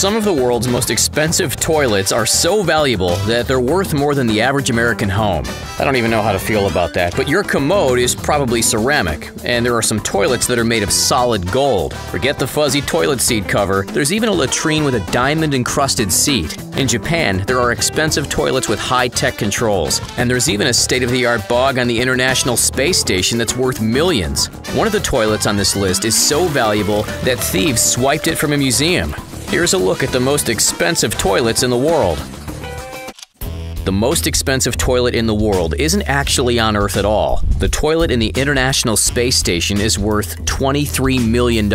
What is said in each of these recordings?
Some of the world's most expensive toilets are so valuable that they're worth more than the average American home. I don't even know how to feel about that, but your commode is probably ceramic, and there are some toilets that are made of solid gold. Forget the fuzzy toilet seat cover, there's even a latrine with a diamond encrusted seat. In Japan, there are expensive toilets with high tech controls, and there's even a state of the art bog on the International Space Station that's worth millions. One of the toilets on this list is so valuable that thieves swiped it from a museum. Here's a look at the most expensive toilets in the world. The most expensive toilet in the world isn't actually on Earth at all. The toilet in the International Space Station is worth $23 million.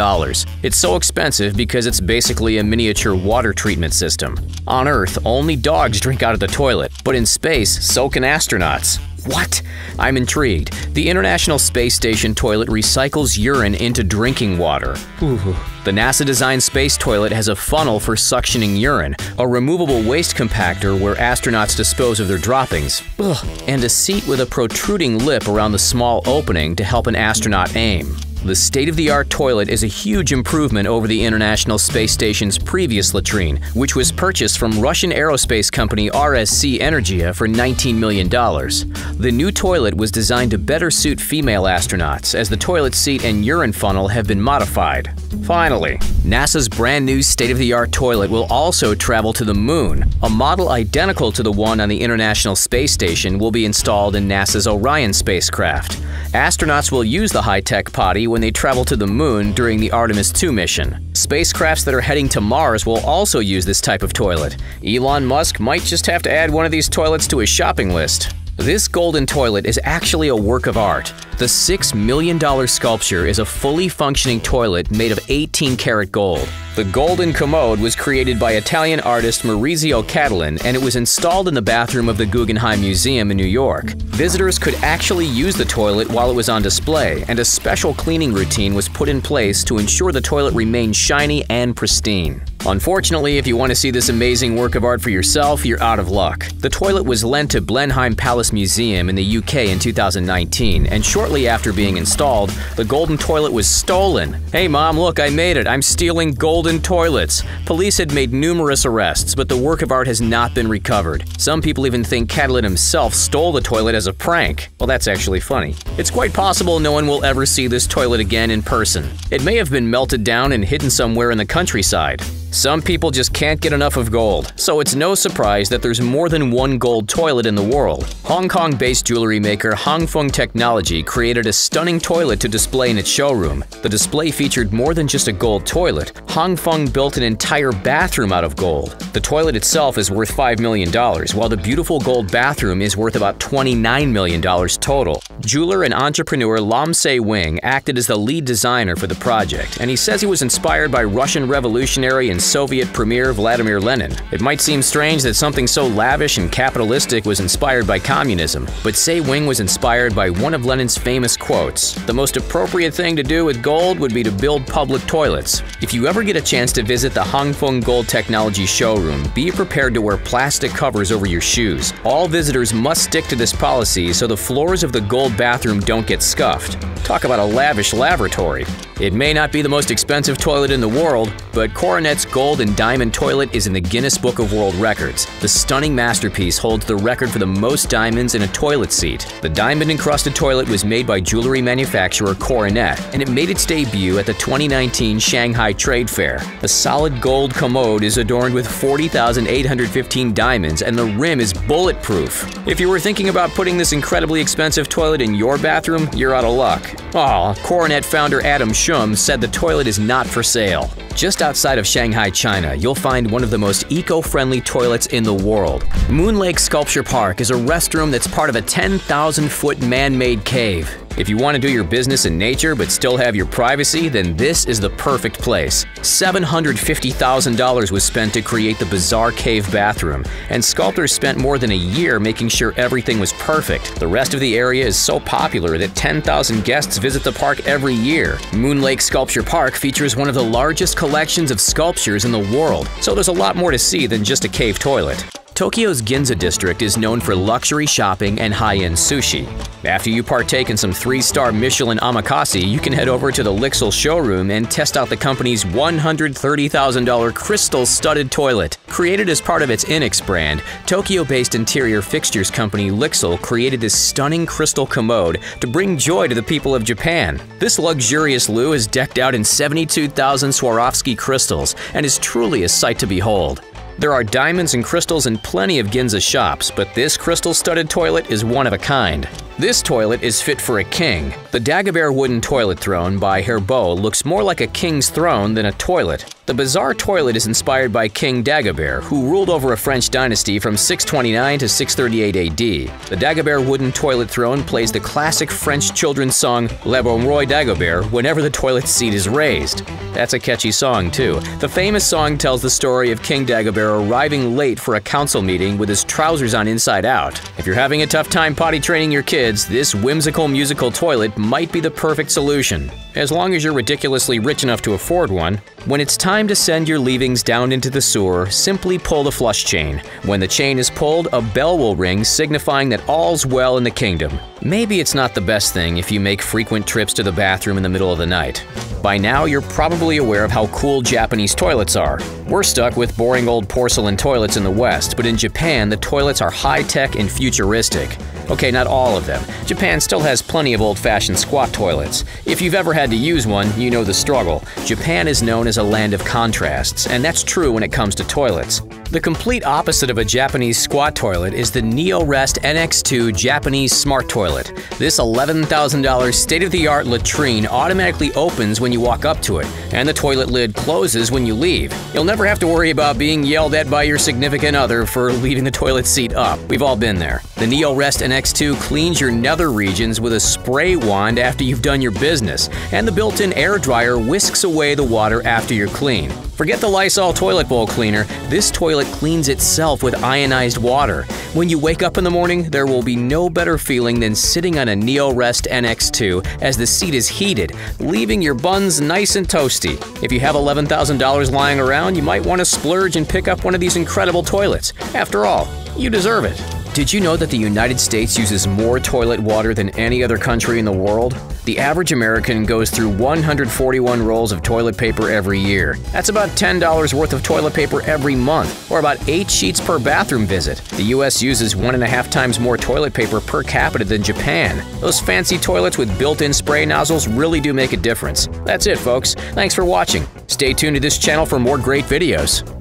It's so expensive because it's basically a miniature water treatment system. On Earth, only dogs drink out of the toilet, but in space, so can astronauts. What? I'm intrigued. The International Space Station toilet recycles urine into drinking water. Ooh. The NASA designed space toilet has a funnel for suctioning urine, a removable waste compactor where astronauts dispose of their droppings, Ugh. and a seat with a protruding lip around the small opening to help an astronaut aim. The state-of-the-art toilet is a huge improvement over the International Space Station's previous latrine, which was purchased from Russian aerospace company RSC Energia for $19 million. The new toilet was designed to better suit female astronauts, as the toilet seat and urine funnel have been modified. Finally, NASA's brand new state-of-the-art toilet will also travel to the moon. A model identical to the one on the International Space Station will be installed in NASA's Orion spacecraft. Astronauts will use the high-tech potty when they travel to the moon during the Artemis 2 mission. Spacecrafts that are heading to Mars will also use this type of toilet. Elon Musk might just have to add one of these toilets to his shopping list. This golden toilet is actually a work of art. The $6 million sculpture is a fully functioning toilet made of 18 karat gold. The golden commode was created by Italian artist Maurizio Cattelan and it was installed in the bathroom of the Guggenheim Museum in New York. Visitors could actually use the toilet while it was on display, and a special cleaning routine was put in place to ensure the toilet remained shiny and pristine. Unfortunately, if you want to see this amazing work of art for yourself, you're out of luck. The toilet was lent to Blenheim Palace Museum in the UK in 2019, and shortly after being installed, the golden toilet was stolen. Hey mom, look, I made it. I'm stealing golden toilets. Police had made numerous arrests, but the work of art has not been recovered. Some people even think Cattelan himself stole the toilet as a prank. Well, that's actually funny. It's quite possible no one will ever see this toilet again in person. It may have been melted down and hidden somewhere in the countryside. Some people just can't get enough of gold, so it's no surprise that there's more than one gold toilet in the world. Hong Kong-based jewelry maker Hang Fung Technology created a stunning toilet to display in its showroom. The display featured more than just a gold toilet. Hang Fung built an entire bathroom out of gold. The toilet itself is worth $5 million, while the beautiful gold bathroom is worth about $29 million total. Jeweler and entrepreneur Lam Se Wing acted as the lead designer for the project, and he says he was inspired by Russian revolutionary and Soviet premier Vladimir Lenin. It might seem strange that something so lavish and capitalistic was inspired by communism, but Se Wing was inspired by one of Lenin's famous quotes The most appropriate thing to do with gold would be to build public toilets. If you ever get a chance to visit the Hang Fung Gold Technology showroom, be prepared to wear plastic covers over your shoes. All visitors must stick to this policy so the floors of the gold bathroom don't get scuffed. Talk about a lavish lavatory. It may not be the most expensive toilet in the world, but Coronet's gold and diamond toilet is in the Guinness Book of World Records. The stunning masterpiece holds the record for the most diamonds in a toilet seat. The diamond-encrusted toilet was made by jewelry manufacturer Coronet, and it made its debut at the 2019 Shanghai Trade Fair. The solid gold commode is adorned with 40,815 diamonds, and the rim is bulletproof. If you were thinking about putting this incredibly expensive toilet in your bathroom, you're out of luck. Aw, Coronet founder Adam Shum said the toilet is not for sale. Just outside of Shanghai, China, you'll find one of the most eco-friendly toilets in the world. Moon Lake Sculpture Park is a restroom that's part of a 10,000-foot man-made cave. If you want to do your business in nature but still have your privacy, then this is the perfect place. $750,000 was spent to create the bizarre cave bathroom, and sculptors spent more than a year making sure everything was perfect. The rest of the area is so popular that 10,000 guests visit the park every year. Moon Lake Sculpture Park features one of the largest collections of sculptures in the world, so there's a lot more to see than just a cave toilet. Tokyo's Ginza district is known for luxury shopping and high-end sushi. After you partake in some three-star Michelin omakase, you can head over to the Lixil showroom and test out the company's $130,000 crystal-studded toilet. Created as part of its INAX brand, Tokyo-based interior fixtures company Lixil created this stunning crystal commode to bring joy to the people of Japan. This luxurious loo is decked out in 72,000 Swarovski crystals and is truly a sight to behold. There are diamonds and crystals in plenty of Ginza shops, but this crystal-studded toilet is one of a kind. This toilet is fit for a king. The Dagobert wooden toilet throne by Herbeau looks more like a king's throne than a toilet. The bizarre toilet is inspired by King Dagobert, who ruled over a French dynasty from 629 to 638 AD. The Dagobert wooden toilet throne plays the classic French children's song Le Bon Roi Dagobert whenever the toilet seat is raised. That's a catchy song, too. The famous song tells the story of King Dagobert arriving late for a council meeting with his trousers on inside out. If you're having a tough time potty training your kids, this whimsical musical toilet might be the perfect solution. As long as you're ridiculously rich enough to afford one, when it's time to send your leavings down into the sewer, simply pull the flush chain. When the chain is pulled, a bell will ring signifying that all's well in the kingdom. Maybe it's not the best thing if you make frequent trips to the bathroom in the middle of the night. By now, you're probably aware of how cool Japanese toilets are. We're stuck with boring old porcelain toilets in the West, but in Japan, the toilets are high-tech and futuristic. Okay, not all of them. Japan still has plenty of old-fashioned squat toilets. If you've ever had to use one, you know the struggle. Japan is known as a land of contrasts, and that's true when it comes to toilets. The complete opposite of a Japanese squat toilet is the NeoRest NX2 Japanese Smart Toilet. This $11,000 state-of-the-art latrine automatically opens when you walk up to it, and the toilet lid closes when you leave. You'll never have to worry about being yelled at by your significant other for leaving the toilet seat up. We've all been there. The NeoRest NX2 cleans your nether regions with a spray wand after you've done your business, and the built-in air dryer whisks away the water after you're clean. Forget the Lysol toilet bowl cleaner, this toilet cleans itself with ionized water. When you wake up in the morning, there will be no better feeling than sitting on a NeoRest NX2 as the seat is heated, leaving your buns nice and toasty. If you have $11,000 lying around, you might want to splurge and pick up one of these incredible toilets. After all, you deserve it. Did you know that the United States uses more toilet water than any other country in the world? The average American goes through 141 rolls of toilet paper every year. That's about $10 worth of toilet paper every month, or about 8 sheets per bathroom visit. The US uses one and a half times more toilet paper per capita than Japan. Those fancy toilets with built-in spray nozzles really do make a difference. That's it, folks. Thanks for watching. Stay tuned to this channel for more great videos.